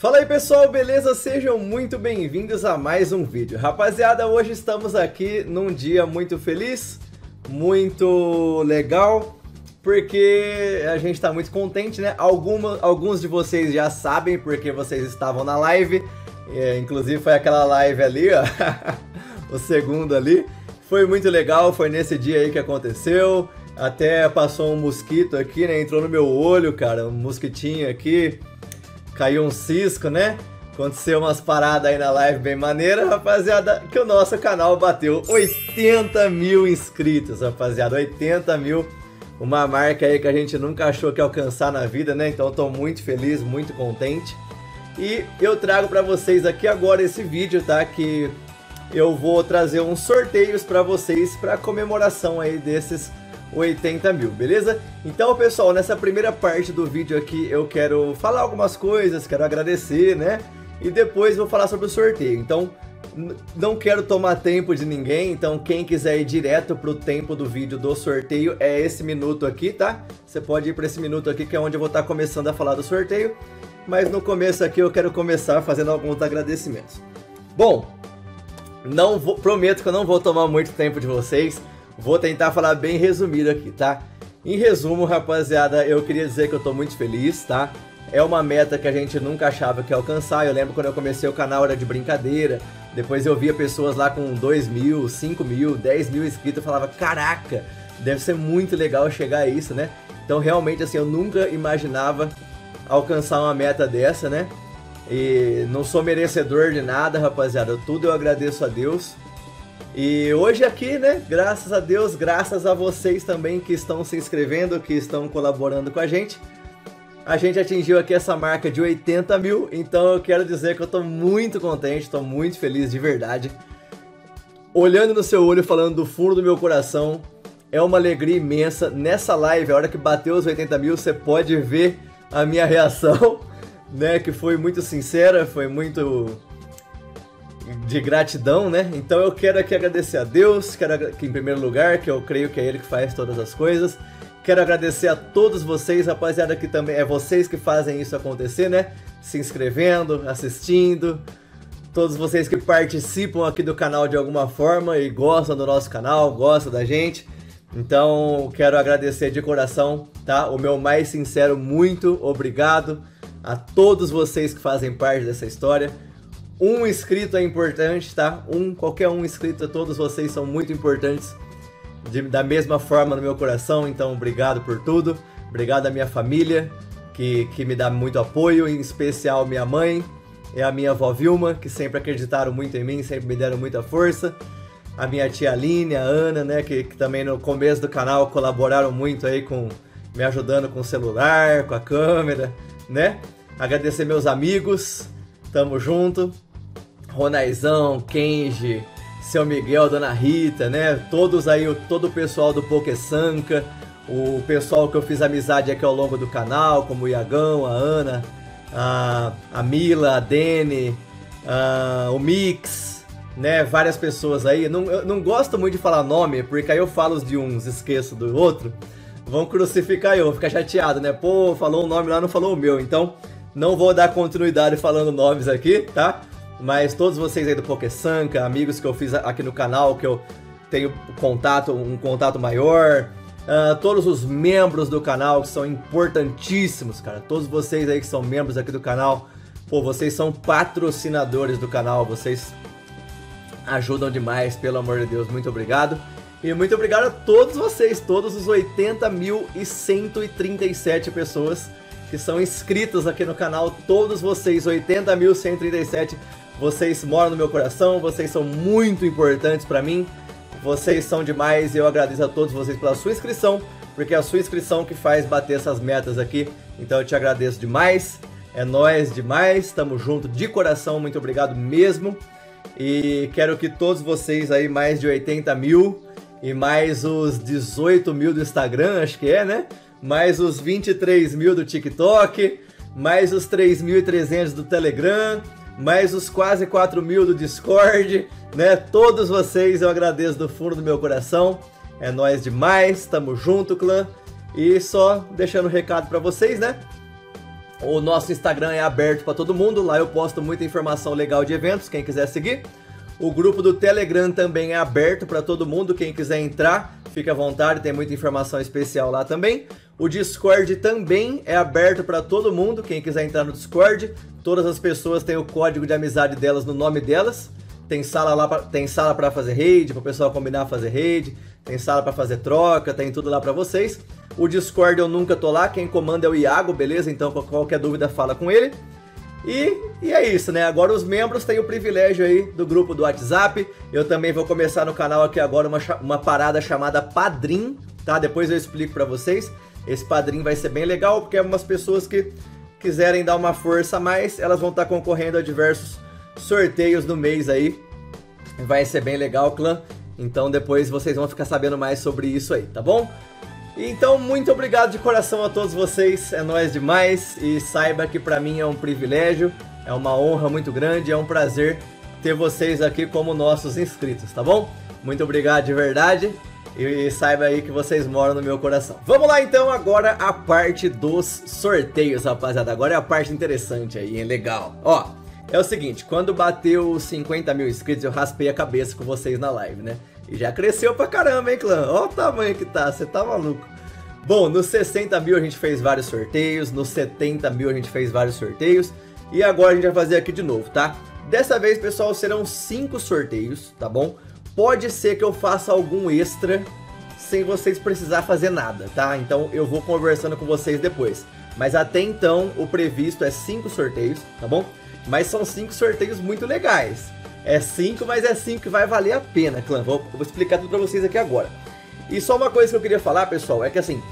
Fala aí pessoal, beleza? Sejam muito bem-vindos a mais um vídeo. Rapaziada, hoje estamos aqui num dia muito feliz, muito legal, porque a gente está muito contente, né? Alguma, alguns de vocês já sabem porque vocês estavam na live, é, inclusive foi aquela live ali, ó, o segundo ali. Foi muito legal, foi nesse dia aí que aconteceu. Até passou um mosquito aqui, né? Entrou no meu olho, cara, um mosquitinho aqui caiu um cisco, né? Aconteceu umas paradas aí na live bem maneira, rapaziada, que o nosso canal bateu 80 mil inscritos, rapaziada, 80 mil, uma marca aí que a gente nunca achou que alcançar na vida, né? Então tô muito feliz, muito contente. E eu trago para vocês aqui agora esse vídeo, tá? Que eu vou trazer uns sorteios para vocês para comemoração aí desses 80 mil, beleza? Então, pessoal, nessa primeira parte do vídeo aqui eu quero falar algumas coisas, quero agradecer, né? E depois vou falar sobre o sorteio. Então, não quero tomar tempo de ninguém, então quem quiser ir direto pro tempo do vídeo do sorteio é esse minuto aqui, tá? Você pode ir para esse minuto aqui que é onde eu vou estar tá começando a falar do sorteio, mas no começo aqui eu quero começar fazendo alguns agradecimentos. Bom, não vou, prometo que eu não vou tomar muito tempo de vocês. Vou tentar falar bem resumido aqui, tá? Em resumo, rapaziada, eu queria dizer que eu tô muito feliz, tá? É uma meta que a gente nunca achava que ia alcançar. Eu lembro quando eu comecei o canal era de brincadeira. Depois eu via pessoas lá com 2 mil, 5 mil, 10 mil inscritos. Eu falava, caraca, deve ser muito legal chegar a isso, né? Então realmente assim, eu nunca imaginava alcançar uma meta dessa, né? E não sou merecedor de nada, rapaziada. Tudo eu agradeço a Deus. E hoje aqui, né, graças a Deus, graças a vocês também que estão se inscrevendo, que estão colaborando com a gente, a gente atingiu aqui essa marca de 80 mil, então eu quero dizer que eu tô muito contente, tô muito feliz de verdade. Olhando no seu olho, falando do fundo do meu coração, é uma alegria imensa. Nessa live, a hora que bateu os 80 mil, você pode ver a minha reação, né, que foi muito sincera, foi muito de gratidão, né? Então eu quero aqui agradecer a Deus, quero que em primeiro lugar, que eu creio que é Ele que faz todas as coisas. Quero agradecer a todos vocês, rapaziada, que também é vocês que fazem isso acontecer, né? Se inscrevendo, assistindo, todos vocês que participam aqui do canal de alguma forma e gostam do nosso canal, gostam da gente. Então, quero agradecer de coração, tá? O meu mais sincero muito obrigado a todos vocês que fazem parte dessa história. Um inscrito é importante, tá? Um, qualquer um inscrito, todos vocês são muito importantes de, da mesma forma no meu coração, então obrigado por tudo. Obrigado à minha família, que, que me dá muito apoio, em especial minha mãe e a minha avó Vilma, que sempre acreditaram muito em mim, sempre me deram muita força. A minha tia Aline, a Ana, né, que, que também no começo do canal colaboraram muito aí com me ajudando com o celular, com a câmera, né? Agradecer meus amigos, tamo junto. Ronaizão, Kenji, seu Miguel, Dona Rita, né? Todos aí, todo o pessoal do Pokesanka, o pessoal que eu fiz amizade aqui ao longo do canal, como o Iagão, a Ana, a, a Mila, a Dene, o Mix, né? Várias pessoas aí. Não, eu não gosto muito de falar nome, porque aí eu falo de uns, esqueço do outro. Vão crucificar eu, vou ficar chateado, né? Pô, falou o nome lá, não falou o meu. Então, não vou dar continuidade falando nomes aqui, tá? Mas todos vocês aí do PokéSanka, amigos que eu fiz aqui no canal, que eu tenho contato, um contato maior, uh, todos os membros do canal que são importantíssimos, cara. Todos vocês aí que são membros aqui do canal, pô, vocês são patrocinadores do canal, vocês ajudam demais, pelo amor de Deus, muito obrigado. E muito obrigado a todos vocês, todos os 80.137 pessoas que são inscritos aqui no canal, todos vocês, 80.137 vocês moram no meu coração, vocês são muito importantes para mim. Vocês são demais e eu agradeço a todos vocês pela sua inscrição, porque é a sua inscrição que faz bater essas metas aqui. Então eu te agradeço demais. É nós demais, tamo junto de coração, muito obrigado mesmo. E quero que todos vocês aí, mais de 80 mil e mais os 18 mil do Instagram, acho que é, né? Mais os 23 mil do TikTok, mais os 3.300 do Telegram, mais os quase 4 mil do Discord, né? Todos vocês eu agradeço do fundo do meu coração. É nós demais, tamo junto, clã. E só deixando um recado para vocês, né? O nosso Instagram é aberto para todo mundo, lá eu posto muita informação legal de eventos, quem quiser seguir. O grupo do Telegram também é aberto para todo mundo, quem quiser entrar, fica à vontade, tem muita informação especial lá também. O Discord também é aberto para todo mundo, quem quiser entrar no Discord. Todas as pessoas têm o código de amizade delas no nome delas. Tem sala lá, pra, tem sala para fazer raid, para o pessoal combinar fazer raid. Tem sala para fazer troca, tem tudo lá para vocês. O Discord eu nunca tô lá, quem comanda é o Iago, beleza? Então qualquer dúvida fala com ele. E, e é isso, né? Agora os membros têm o privilégio aí do grupo do WhatsApp. Eu também vou começar no canal aqui agora uma, uma parada chamada Padrim, tá? Depois eu explico para vocês. Esse padrinho vai ser bem legal, porque é umas pessoas que quiserem dar uma força a mais, elas vão estar concorrendo a diversos sorteios no mês aí. Vai ser bem legal, clã. Então depois vocês vão ficar sabendo mais sobre isso aí, tá bom? Então, muito obrigado de coração a todos vocês, é nóis demais e saiba que para mim é um privilégio, é uma honra muito grande, é um prazer ter vocês aqui como nossos inscritos, tá bom? Muito obrigado de verdade e saiba aí que vocês moram no meu coração. Vamos lá então agora a parte dos sorteios, rapaziada. Agora é a parte interessante aí, hein? Legal. Ó, é o seguinte, quando bateu 50 mil inscritos, eu raspei a cabeça com vocês na live, né? E já cresceu pra caramba, hein, clã? Ó o tamanho que tá, você tá maluco. Bom, nos 60 mil a gente fez vários sorteios, nos 70 mil a gente fez vários sorteios, e agora a gente vai fazer aqui de novo, tá? Dessa vez, pessoal, serão 5 sorteios, tá bom? Pode ser que eu faça algum extra sem vocês precisar fazer nada, tá? Então eu vou conversando com vocês depois. Mas até então o previsto é 5 sorteios, tá bom? Mas são 5 sorteios muito legais. É 5, mas é 5 que vai valer a pena, clã. Vou, vou explicar tudo pra vocês aqui agora. E só uma coisa que eu queria falar, pessoal, é que assim,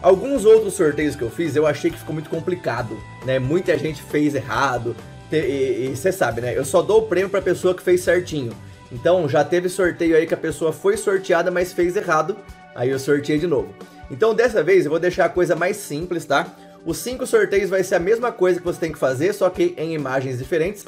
alguns outros sorteios que eu fiz eu achei que ficou muito complicado, né? Muita gente fez errado. E você sabe, né? Eu só dou o prêmio pra pessoa que fez certinho. Então já teve sorteio aí que a pessoa foi sorteada, mas fez errado. Aí eu sorteei de novo. Então dessa vez eu vou deixar a coisa mais simples, tá? Os cinco sorteios vai ser a mesma coisa que você tem que fazer, só que em imagens diferentes.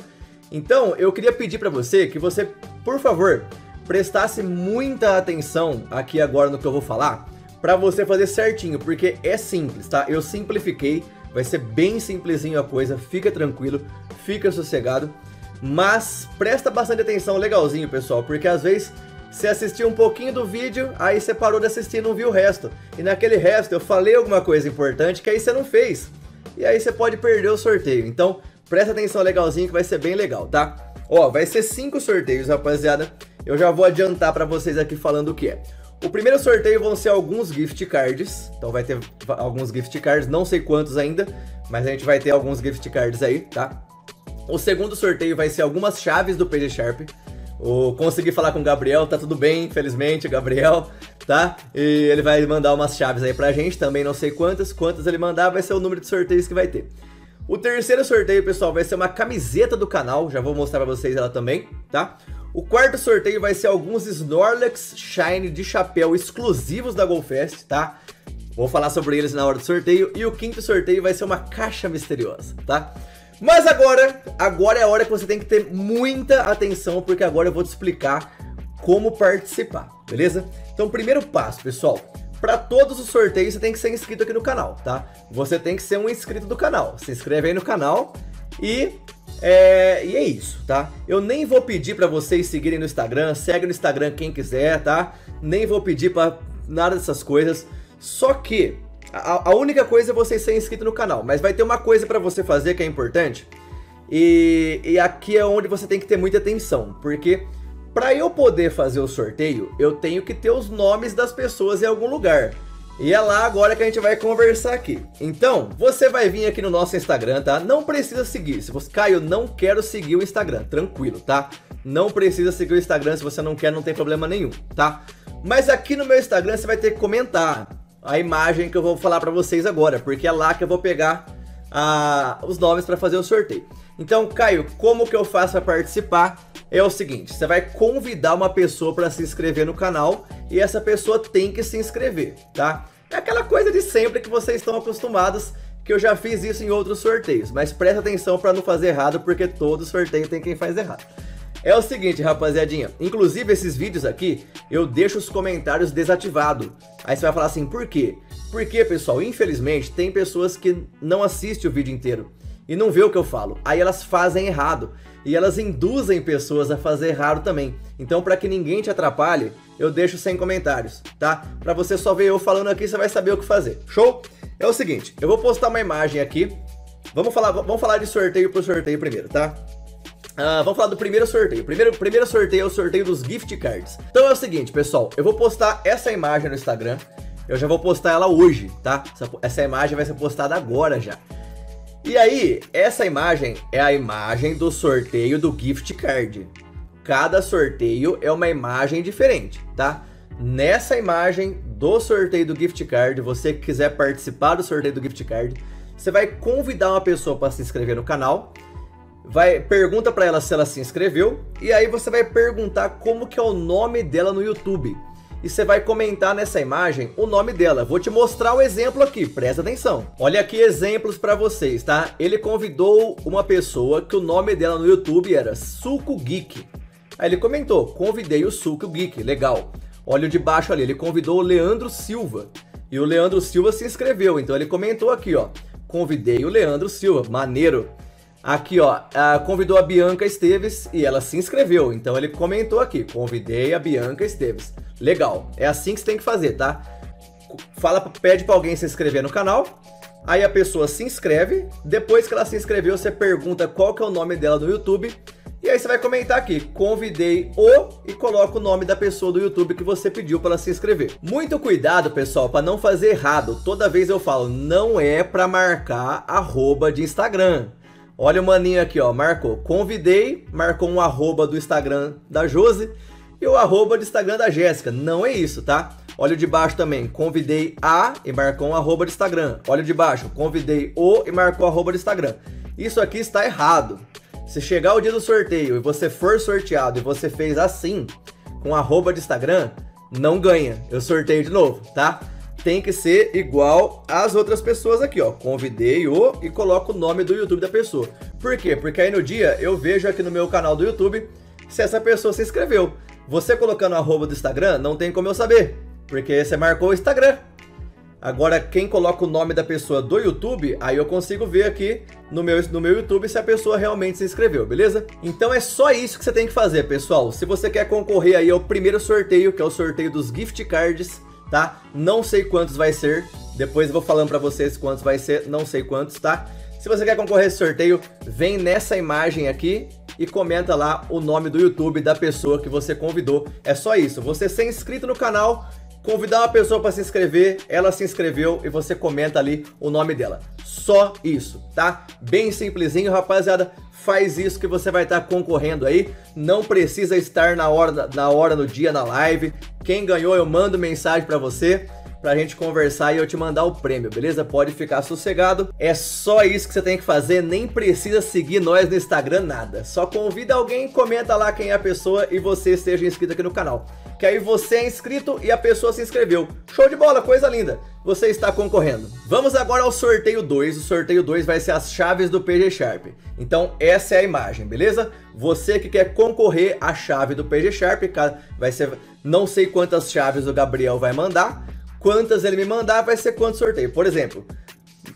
Então eu queria pedir para você que você, por favor, prestasse muita atenção aqui agora no que eu vou falar, para você fazer certinho, porque é simples, tá? Eu simplifiquei, vai ser bem simplesinho a coisa, fica tranquilo, fica sossegado. Mas presta bastante atenção, legalzinho, pessoal, porque às vezes você assistiu um pouquinho do vídeo, aí você parou de assistir e não viu o resto. E naquele resto eu falei alguma coisa importante que aí você não fez. E aí você pode perder o sorteio. Então, presta atenção legalzinho que vai ser bem legal, tá? Ó, vai ser cinco sorteios, rapaziada. Eu já vou adiantar para vocês aqui falando o que é. O primeiro sorteio vão ser alguns gift cards. Então vai ter alguns gift cards, não sei quantos ainda, mas a gente vai ter alguns gift cards aí, tá? O segundo sorteio vai ser algumas chaves do PG Sharp. O, consegui falar com o Gabriel, tá tudo bem, infelizmente, Gabriel, tá? E ele vai mandar umas chaves aí pra gente, também não sei quantas. Quantas ele mandar vai ser o número de sorteios que vai ter. O terceiro sorteio, pessoal, vai ser uma camiseta do canal, já vou mostrar pra vocês ela também, tá? O quarto sorteio vai ser alguns Snorlax Shine de chapéu exclusivos da GoFest, tá? Vou falar sobre eles na hora do sorteio. E o quinto sorteio vai ser uma caixa misteriosa, tá? Mas agora, agora é a hora que você tem que ter muita atenção, porque agora eu vou te explicar como participar, beleza? Então, primeiro passo, pessoal, para todos os sorteios você tem que ser inscrito aqui no canal, tá? Você tem que ser um inscrito do canal. Se inscreve aí no canal e é, e é isso, tá? Eu nem vou pedir para vocês seguirem no Instagram, segue no Instagram quem quiser, tá? Nem vou pedir para nada dessas coisas. Só que a, a, única coisa é você ser inscrito no canal, mas vai ter uma coisa para você fazer que é importante. E, e aqui é onde você tem que ter muita atenção, porque para eu poder fazer o sorteio, eu tenho que ter os nomes das pessoas em algum lugar. E é lá agora que a gente vai conversar aqui. Então, você vai vir aqui no nosso Instagram, tá? Não precisa seguir. Se você, Caio, não quero seguir o Instagram, tranquilo, tá? Não precisa seguir o Instagram, se você não quer, não tem problema nenhum, tá? Mas aqui no meu Instagram você vai ter que comentar a imagem que eu vou falar para vocês agora, porque é lá que eu vou pegar a, os nomes para fazer o sorteio. Então, Caio, como que eu faço para participar? É o seguinte, você vai convidar uma pessoa para se inscrever no canal e essa pessoa tem que se inscrever, tá? É aquela coisa de sempre que vocês estão acostumados, que eu já fiz isso em outros sorteios, mas presta atenção para não fazer errado, porque todo sorteio tem quem faz errado. É o seguinte, rapaziadinha. Inclusive, esses vídeos aqui, eu deixo os comentários desativados. Aí você vai falar assim, por quê? Porque, pessoal, infelizmente, tem pessoas que não assistem o vídeo inteiro e não vê o que eu falo. Aí elas fazem errado e elas induzem pessoas a fazer errado também. Então, para que ninguém te atrapalhe, eu deixo sem comentários, tá? Para você só ver eu falando aqui, você vai saber o que fazer. Show? É o seguinte, eu vou postar uma imagem aqui. Vamos falar, vamos falar de sorteio pro sorteio primeiro, tá? Uh, vamos falar do primeiro sorteio. Primeiro, primeiro sorteio é o sorteio dos gift cards. Então é o seguinte, pessoal, eu vou postar essa imagem no Instagram. Eu já vou postar ela hoje, tá? Essa, essa imagem vai ser postada agora já. E aí, essa imagem é a imagem do sorteio do gift card. Cada sorteio é uma imagem diferente, tá? Nessa imagem do sorteio do gift card, você quiser participar do sorteio do gift card, você vai convidar uma pessoa para se inscrever no canal vai pergunta para ela se ela se inscreveu e aí você vai perguntar como que é o nome dela no YouTube. E você vai comentar nessa imagem o nome dela. Vou te mostrar o exemplo aqui, presta atenção. Olha aqui exemplos para vocês, tá? Ele convidou uma pessoa que o nome dela no YouTube era Suco Geek. Aí ele comentou: "Convidei o Suco Geek, legal". Olha o de baixo ali, ele convidou o Leandro Silva. E o Leandro Silva se inscreveu, então ele comentou aqui, ó: "Convidei o Leandro Silva, maneiro". Aqui, ó, convidou a Bianca Esteves e ela se inscreveu. Então ele comentou aqui: convidei a Bianca Esteves. Legal, é assim que você tem que fazer, tá? Fala, pede para alguém se inscrever no canal. Aí a pessoa se inscreve. Depois que ela se inscreveu, você pergunta qual que é o nome dela no YouTube. E aí você vai comentar aqui: convidei o e coloca o nome da pessoa do YouTube que você pediu para se inscrever. Muito cuidado, pessoal, para não fazer errado. Toda vez eu falo, não é para marcar arroba de Instagram. Olha o maninho aqui, ó, marcou. Convidei, marcou um arroba do Instagram da Josi e o arroba do Instagram da Jéssica. Não é isso, tá? Olha o de baixo também. Convidei a e marcou um arroba do Instagram. Olha o de baixo. Convidei o e marcou arroba do Instagram. Isso aqui está errado. Se chegar o dia do sorteio e você for sorteado e você fez assim, com arroba de Instagram, não ganha. Eu sorteio de novo, tá? Tem que ser igual às outras pessoas aqui, ó. Convidei o e coloco o nome do YouTube da pessoa. Por quê? Porque aí no dia eu vejo aqui no meu canal do YouTube se essa pessoa se inscreveu. Você colocando arroba do Instagram, não tem como eu saber, porque você marcou o Instagram. Agora, quem coloca o nome da pessoa do YouTube, aí eu consigo ver aqui no meu, no meu YouTube se a pessoa realmente se inscreveu, beleza? Então é só isso que você tem que fazer, pessoal. Se você quer concorrer aí ao primeiro sorteio, que é o sorteio dos gift cards, tá? Não sei quantos vai ser, depois eu vou falando para vocês quantos vai ser, não sei quantos, tá? Se você quer concorrer a esse sorteio, vem nessa imagem aqui e comenta lá o nome do YouTube da pessoa que você convidou. É só isso, você ser inscrito no canal, convidar uma pessoa para se inscrever, ela se inscreveu e você comenta ali o nome dela. Só isso, tá? Bem simplesinho, rapaziada faz isso que você vai estar concorrendo aí. Não precisa estar na hora, na hora no dia na live. Quem ganhou, eu mando mensagem para você pra gente conversar e eu te mandar o prêmio, beleza? Pode ficar sossegado. É só isso que você tem que fazer, nem precisa seguir nós no Instagram, nada. Só convida alguém, comenta lá quem é a pessoa e você esteja inscrito aqui no canal. Que aí você é inscrito e a pessoa se inscreveu. Show de bola, coisa linda. Você está concorrendo. Vamos agora ao sorteio 2. O sorteio 2 vai ser as chaves do PG Sharp. Então essa é a imagem, beleza? Você que quer concorrer à chave do PG Sharp, vai ser não sei quantas chaves o Gabriel vai mandar, quantas ele me mandar, vai ser quanto sorteio. Por exemplo,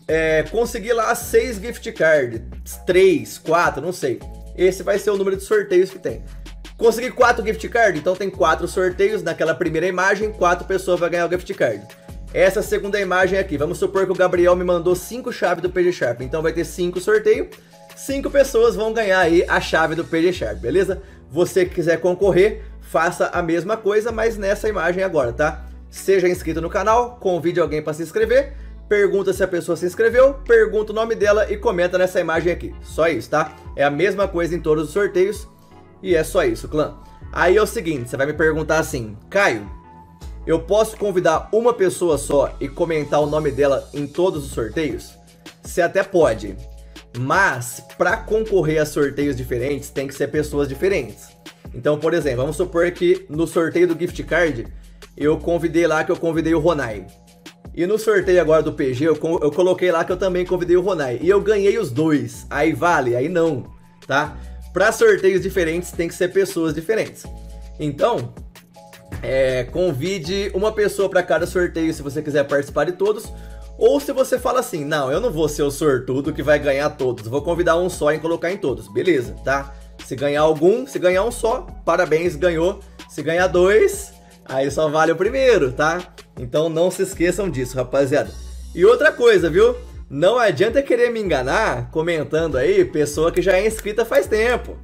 é, conseguir lá seis gift cards, três, quatro, não sei. Esse vai ser o número de sorteios que tem. Consegui quatro gift cards, então tem quatro sorteios naquela primeira imagem, quatro pessoas vão ganhar o gift card. Essa segunda imagem aqui, vamos supor que o Gabriel me mandou cinco chaves do PG Sharp, então vai ter cinco sorteios, cinco pessoas vão ganhar aí a chave do PG Sharp, beleza? Você que quiser concorrer, faça a mesma coisa, mas nessa imagem agora, tá? Seja inscrito no canal, convide alguém para se inscrever, pergunta se a pessoa se inscreveu, pergunta o nome dela e comenta nessa imagem aqui. Só isso, tá? É a mesma coisa em todos os sorteios e é só isso, clã. Aí é o seguinte, você vai me perguntar assim, Caio, eu posso convidar uma pessoa só e comentar o nome dela em todos os sorteios? Você até pode, mas para concorrer a sorteios diferentes tem que ser pessoas diferentes. Então, por exemplo, vamos supor que no sorteio do gift card eu convidei lá que eu convidei o Ronai. E no sorteio agora do PG, eu, eu coloquei lá que eu também convidei o Ronai. E eu ganhei os dois. Aí vale? Aí não, tá? Para sorteios diferentes tem que ser pessoas diferentes. Então, é, convide uma pessoa para cada sorteio se você quiser participar de todos. Ou se você fala assim, não, eu não vou ser o sortudo que vai ganhar todos, vou convidar um só e colocar em todos, beleza, tá? Se ganhar algum, se ganhar um só, parabéns, ganhou. Se ganhar dois, aí só vale o primeiro, tá? Então não se esqueçam disso, rapaziada. E outra coisa, viu? Não adianta querer me enganar comentando aí pessoa que já é inscrita faz tempo.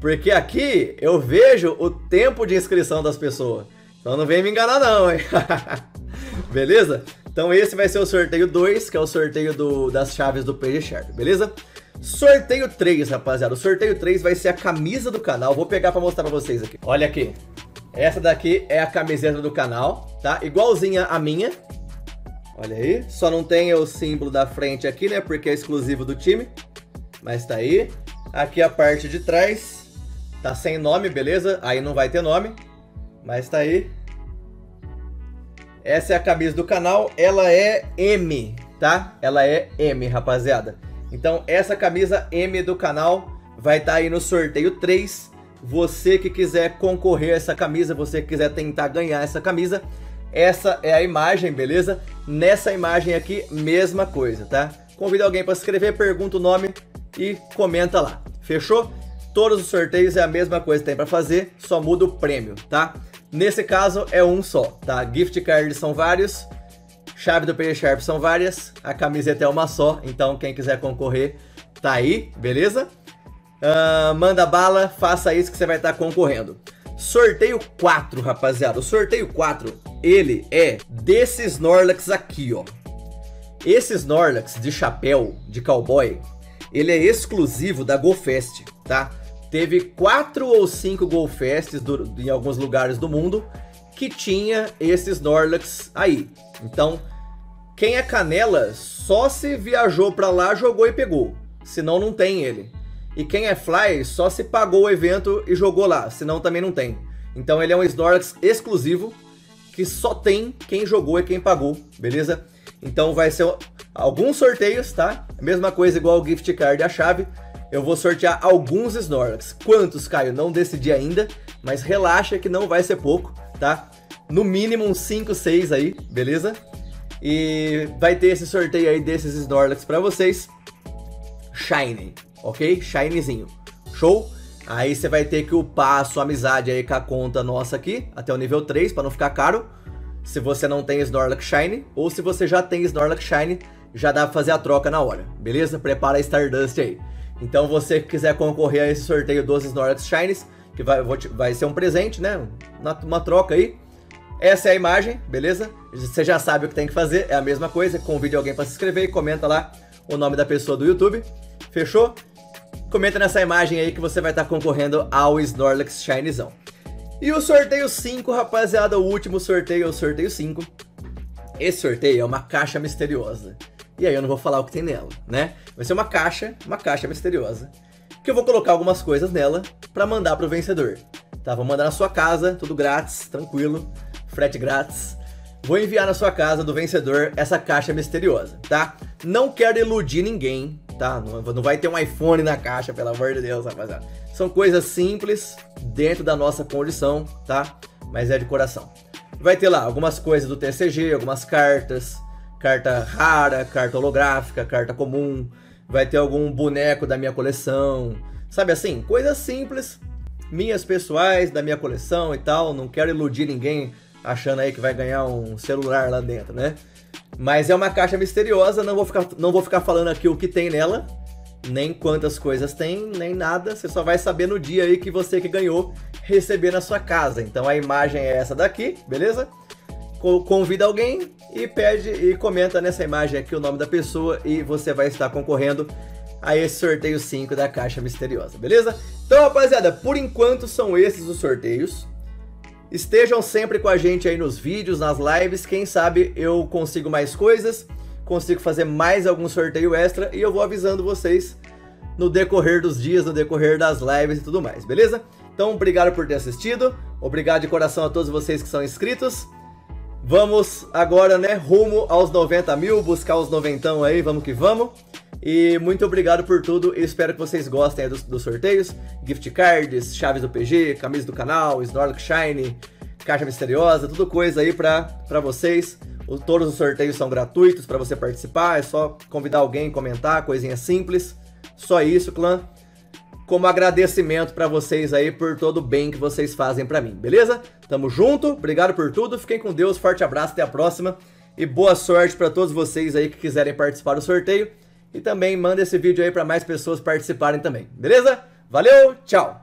Porque aqui eu vejo o tempo de inscrição das pessoas. Então não vem me enganar não, hein? Beleza? Então esse vai ser o sorteio 2, que é o sorteio do, das chaves do PG Sharp, beleza? Sorteio 3, rapaziada. O sorteio 3 vai ser a camisa do canal. Vou pegar para mostrar para vocês aqui. Olha aqui. Essa daqui é a camiseta do canal, tá? Igualzinha a minha. Olha aí. Só não tem o símbolo da frente aqui, né? Porque é exclusivo do time. Mas tá aí. Aqui a parte de trás. Tá sem nome, beleza? Aí não vai ter nome. Mas tá aí. Essa é a camisa do canal. Ela é M, tá? Ela é M, rapaziada. Então essa camisa M do canal vai estar tá aí no sorteio 3. Você que quiser concorrer a essa camisa, você que quiser tentar ganhar essa camisa, essa é a imagem, beleza? Nessa imagem aqui, mesma coisa, tá? Convida alguém para se inscrever, pergunta o nome e comenta lá. Fechou? Todos os sorteios é a mesma coisa que tem para fazer, só muda o prêmio, tá? Nesse caso é um só, tá? Gift cards são vários, chave do PG Sharp são várias, a camiseta é uma só, então quem quiser concorrer tá aí, beleza? Uh, manda bala, faça isso que você vai estar tá concorrendo. Sorteio 4, rapaziada. O sorteio 4, ele é desses Snorlax aqui, ó. Esse Snorlax de chapéu, de cowboy, ele é exclusivo da GoFest, tá? Teve quatro ou cinco GoFests do, em alguns lugares do mundo que tinha esses Snorlax aí. Então, quem é canela só se viajou pra lá, jogou e pegou. Senão não tem ele. E quem é Fly só se pagou o evento e jogou lá, senão também não tem. Então ele é um Snorlax exclusivo que só tem quem jogou e quem pagou, beleza? Então vai ser alguns sorteios, tá? Mesma coisa igual o gift card e a chave. Eu vou sortear alguns Snorlax. Quantos, Caio? Não decidi ainda, mas relaxa que não vai ser pouco, tá? No mínimo uns 5, 6 aí, beleza? E vai ter esse sorteio aí desses Snorlax para vocês. Shiny, ok? Shinyzinho. Show? Aí você vai ter que upar a sua amizade aí com a conta nossa aqui, até o nível 3, para não ficar caro. Se você não tem Snorlax Shiny, ou se você já tem Snorlax Shiny, já dá pra fazer a troca na hora, beleza? Prepara a Stardust aí. Então você que quiser concorrer a esse sorteio dos Snorlax Shinies, que vai, vai ser um presente, né? Uma troca aí. Essa é a imagem, beleza? Você já sabe o que tem que fazer, é a mesma coisa. Convide alguém para se inscrever e comenta lá o nome da pessoa do YouTube. Fechou? Comenta nessa imagem aí que você vai estar concorrendo ao Snorlax Shinezão. E o sorteio 5, rapaziada, o último sorteio é o sorteio 5. Esse sorteio é uma caixa misteriosa. E aí eu não vou falar o que tem nela, né? Vai ser uma caixa, uma caixa misteriosa. Que eu vou colocar algumas coisas nela para mandar pro vencedor. Tá? Vou mandar na sua casa, tudo grátis, tranquilo, frete grátis. Vou enviar na sua casa do vencedor essa caixa misteriosa, tá? Não quero iludir ninguém, tá? Não, não vai ter um iPhone na caixa, pelo amor de Deus, rapaziada. São coisas simples, dentro da nossa condição, tá? Mas é de coração. Vai ter lá algumas coisas do TCG, algumas cartas, carta rara, carta holográfica, carta comum. Vai ter algum boneco da minha coleção. Sabe assim? Coisas simples, minhas pessoais, da minha coleção e tal. Não quero iludir ninguém achando aí que vai ganhar um celular lá dentro, né? Mas é uma caixa misteriosa, não vou ficar, não vou ficar falando aqui o que tem nela, nem quantas coisas tem, nem nada. Você só vai saber no dia aí que você que ganhou receber na sua casa. Então a imagem é essa daqui, beleza? Convida alguém e pede e comenta nessa imagem aqui o nome da pessoa e você vai estar concorrendo a esse sorteio 5 da caixa misteriosa, beleza? Então, rapaziada, por enquanto são esses os sorteios. Estejam sempre com a gente aí nos vídeos, nas lives. Quem sabe eu consigo mais coisas, consigo fazer mais algum sorteio extra e eu vou avisando vocês no decorrer dos dias, no decorrer das lives e tudo mais, beleza? Então, obrigado por ter assistido. Obrigado de coração a todos vocês que são inscritos. Vamos agora, né, rumo aos 90 mil, buscar os noventão aí, vamos que vamos. E muito obrigado por tudo e espero que vocês gostem dos, dos sorteios. Gift cards, chaves do PG, camisa do canal, Snorlax Shine, caixa misteriosa, tudo coisa aí pra, pra vocês. O, todos os sorteios são gratuitos para você participar, é só convidar alguém, comentar, coisinha simples. Só isso, clã. Como agradecimento para vocês aí por todo o bem que vocês fazem para mim, beleza? Tamo junto, obrigado por tudo, fiquem com Deus, forte abraço, até a próxima. E boa sorte para todos vocês aí que quiserem participar do sorteio. E também manda esse vídeo aí para mais pessoas participarem também, beleza? Valeu, tchau!